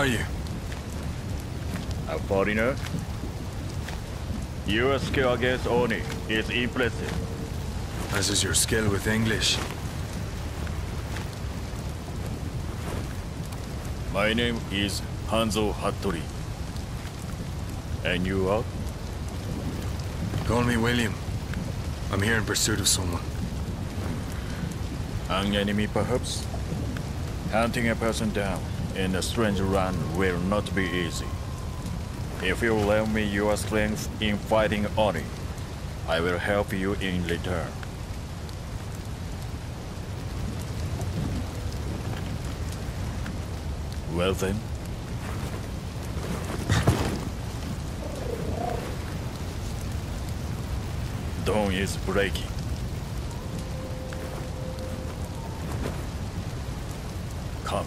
are you? A foreigner? Your skill against Oni is impressive. As is your skill with English. My name is Hanzo Hattori. And you are? Call me William. I'm here in pursuit of someone. An enemy, perhaps? Hunting a person down in a strange land will not be easy. If you lend me your strength in fighting Oni, I will help you in return. Well then. Dawn is breaking. Come.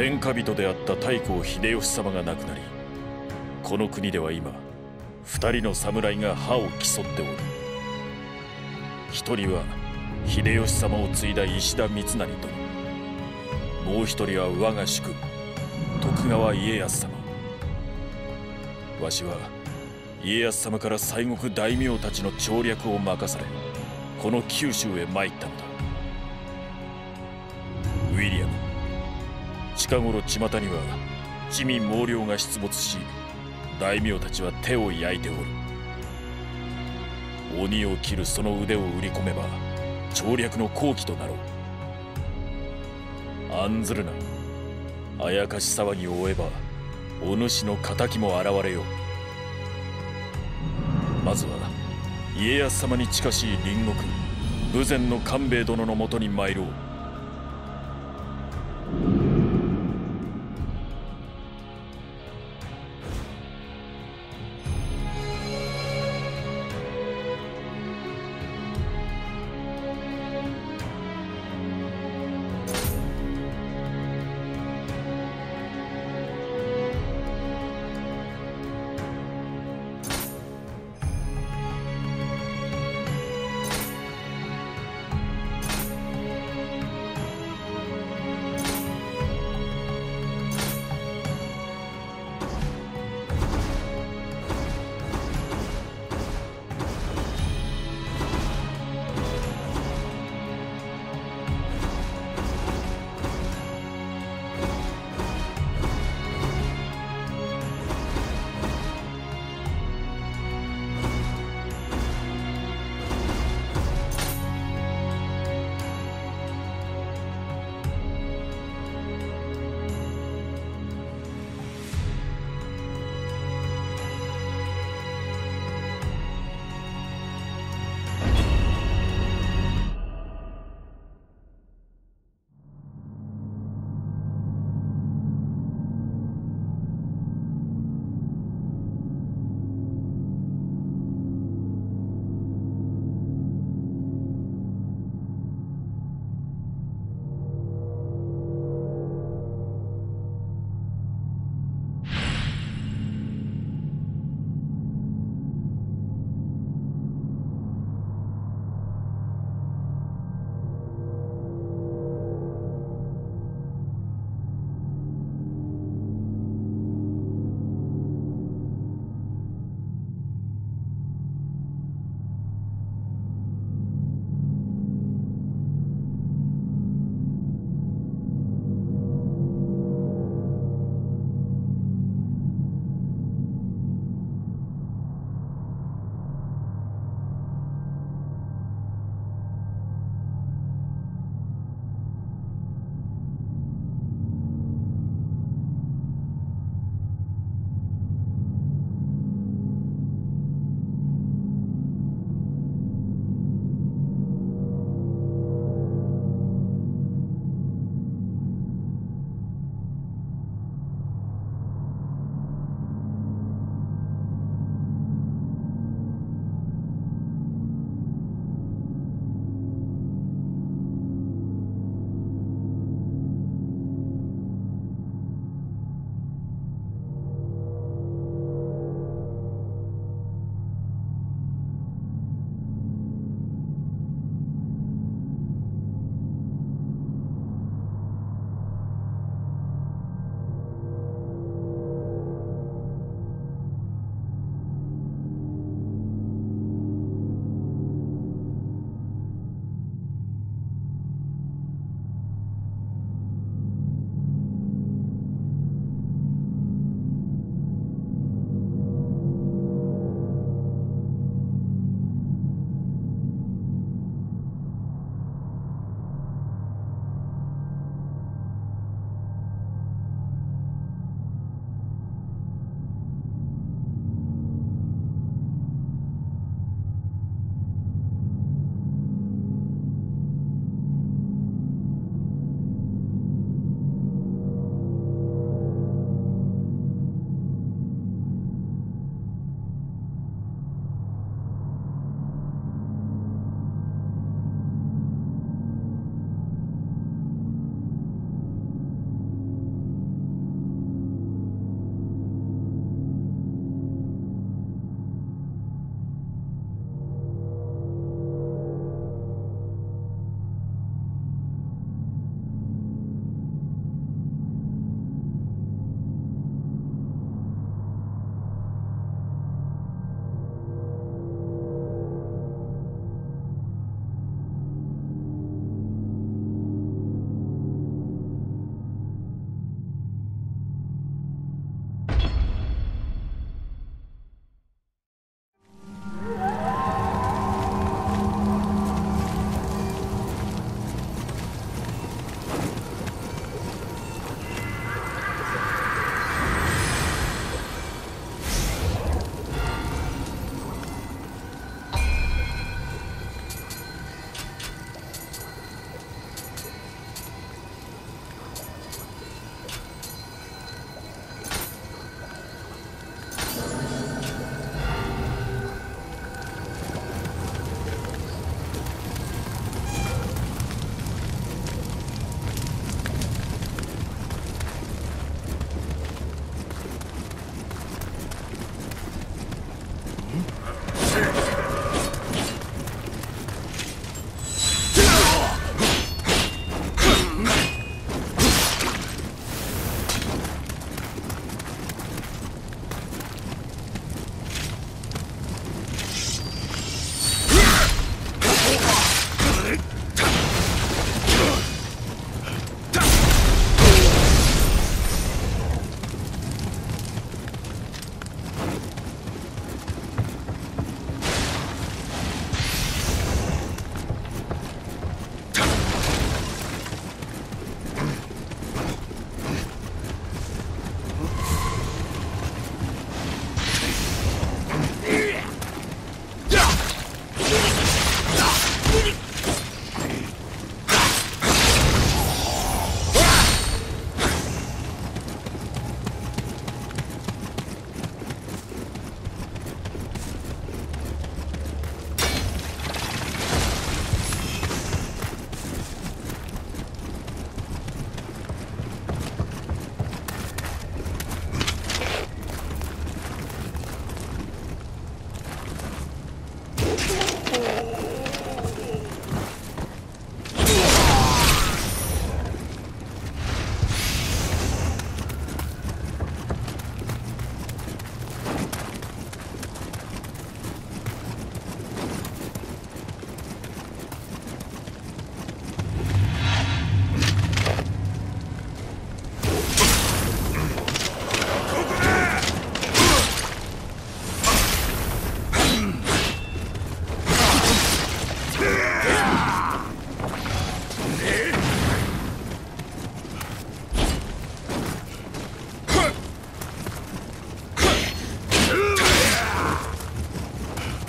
天下人であった太閤秀吉様が亡くなりこの国では今二人の侍が歯を競っておる。一人は秀吉様を継いだ石田三成殿もう一人は我が主君徳川家康様。わしは家康様から西国大名たちの調略を任されこの九州へ参ったのだ。ウィリアム。近頃巷には地味猛量が出没し大名たちは手を焼いておる。鬼を切るその腕を売り込めば調略の好機となろう。案ずるな。あやかし騒ぎを追えばお主の敵も現れよう。まずは家康様に近しい隣国豊前の官兵衛殿のもとに参ろう。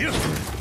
Here.